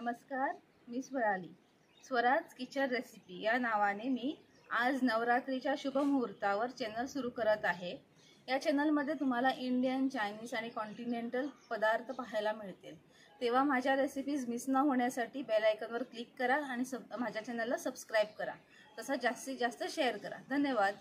नमस्कार मी Swarali. Swaraj kitchen recipe या नावाने मी आज नवरात्रीच्या शुभ मुहूर्तावर चॅनल सुरू करत आहे. या चॅनलमध्ये तुम्हाला इंडियन चायनीज आणि कॉन्टिनेंटल पदार्थ पाहायला मिळतील. तेव्हा माझ्या रेसिपीज मिस न होण्यासाठी बेल आयकनवर क्लिक करा आणि सब माझ्या चॅनलला सबस्क्राईब करा. तसा जास्तीत जास्त शेअर करा. धन्यवाद.